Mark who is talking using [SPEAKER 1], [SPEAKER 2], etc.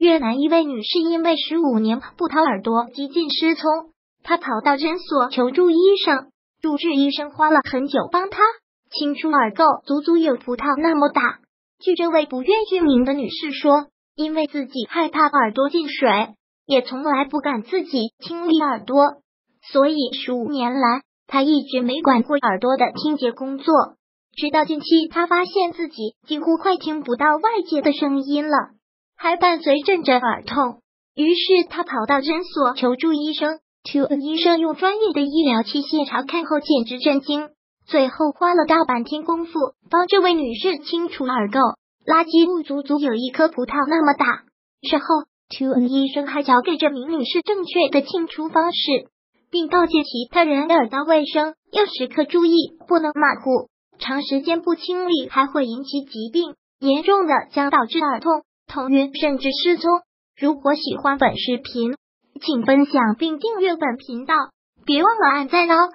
[SPEAKER 1] 越南一位女士因为十五年不掏耳朵，几近失聪，她跑到诊所求助医生，主治医生花了很久帮她清出耳垢，足足有葡萄那么大。据这位不愿具名的女士说，因为自己害怕耳朵进水，也从来不敢自己清理耳朵，所以十五年来她一直没管过耳朵的清洁工作。直到近期，她发现自己几乎快听不到外界的声音了。还伴随阵阵耳痛，于是他跑到诊所求助医生。Two 医生用专业的医疗器械查看后，简直震惊。最后花了大半天功夫，帮这位女士清除耳垢，垃圾物足足有一颗葡萄那么大。事后，Two 医生还教给这名女士正确的清除方式，并告诫其他人耳道卫生要时刻注意，不能马虎。长时间不清理还会引起疾病，严重的将导致耳痛。头晕甚至失聪。如果喜欢本视频，请分享并订阅本频道，别忘了按赞哦。